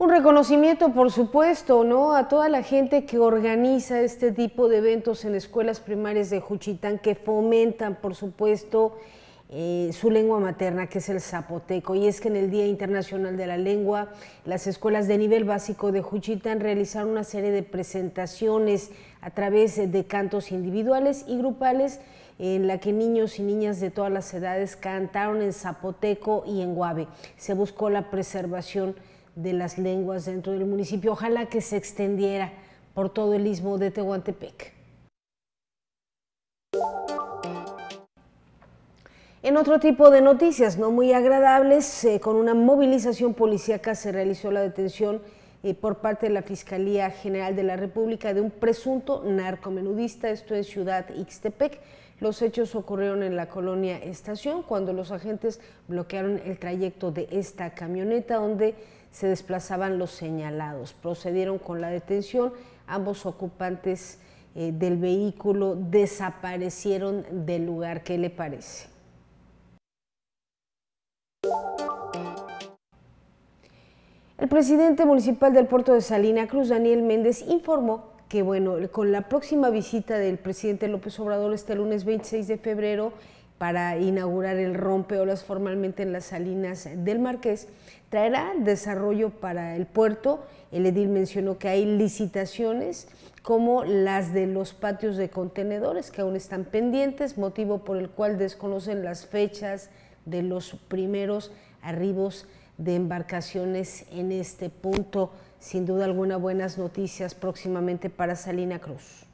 Un reconocimiento, por supuesto, ¿no? A toda la gente que organiza este tipo de eventos en escuelas primarias de Juchitán, que fomentan, por supuesto, eh, su lengua materna, que es el zapoteco. Y es que en el Día Internacional de la Lengua, las escuelas de nivel básico de Juchitán realizaron una serie de presentaciones a través de cantos individuales y grupales en la que niños y niñas de todas las edades cantaron en zapoteco y en guave. Se buscó la preservación de las lenguas dentro del municipio. Ojalá que se extendiera por todo el istmo de Tehuantepec. En otro tipo de noticias no muy agradables, eh, con una movilización policíaca se realizó la detención eh, por parte de la Fiscalía General de la República de un presunto narcomenudista, esto en Ciudad Ixtepec. Los hechos ocurrieron en la colonia Estación cuando los agentes bloquearon el trayecto de esta camioneta donde se desplazaban los señalados. Procedieron con la detención, ambos ocupantes eh, del vehículo desaparecieron del lugar. ¿Qué le parece? El presidente municipal del puerto de Salina Cruz, Daniel Méndez, informó que bueno, con la próxima visita del presidente López Obrador este lunes 26 de febrero para inaugurar el rompeolas formalmente en las salinas del Marqués, traerá desarrollo para el puerto. El edil mencionó que hay licitaciones como las de los patios de contenedores que aún están pendientes, motivo por el cual desconocen las fechas de los primeros arribos de embarcaciones en este punto. Sin duda alguna buenas noticias próximamente para Salina Cruz.